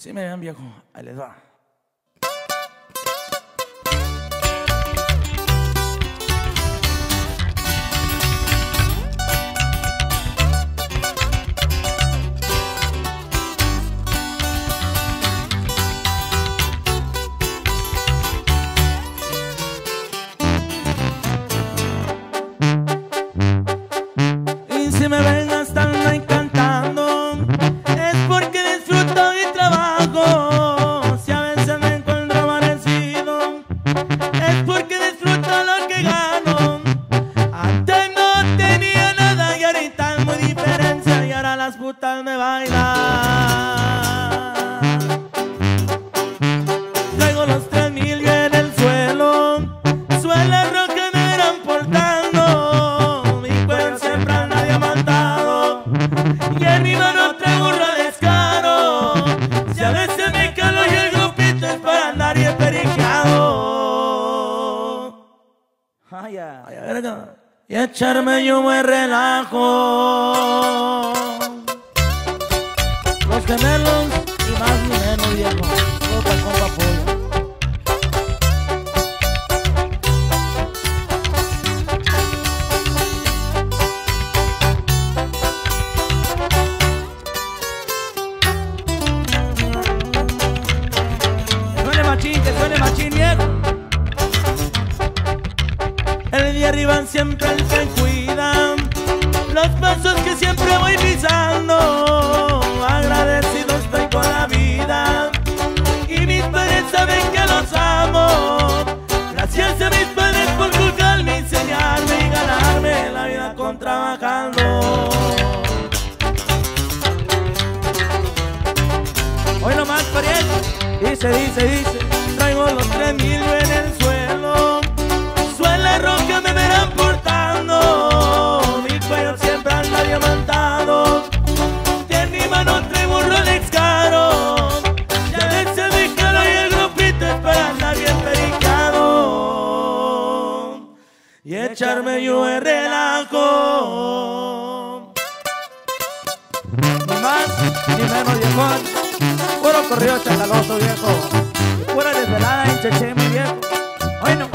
Sí me ven viejo, ahí les va. Y ahora las putas me bailan. Traigo los tres mil en el suelo, suele roca me irán portando. Mi cuerpo siempre anda diamantado y en mi mano traigo un descaro. Si a veces me calo y el grupito es para andar y periqueado. Ay, ay, verga. Y echarme yo me relajo. Los gemelos y más ni menos viejo. Otra compa pollo. Que que. El de arriba siempre el que cuida Los pasos que siempre voy pisando Dice, dice, dice Traigo los tres mil en el suelo. Suele roca me verán portando Mi cuello siempre anda diamantado. Y en mi mano traigo un Rolex caro. Ya veces mi cara y el grupito es para bien pericado Y echarme yo el relajo. Ni más ni menos Puro corrido chacaloso viejo. Pura desvelada en cheche mi viejo. Bueno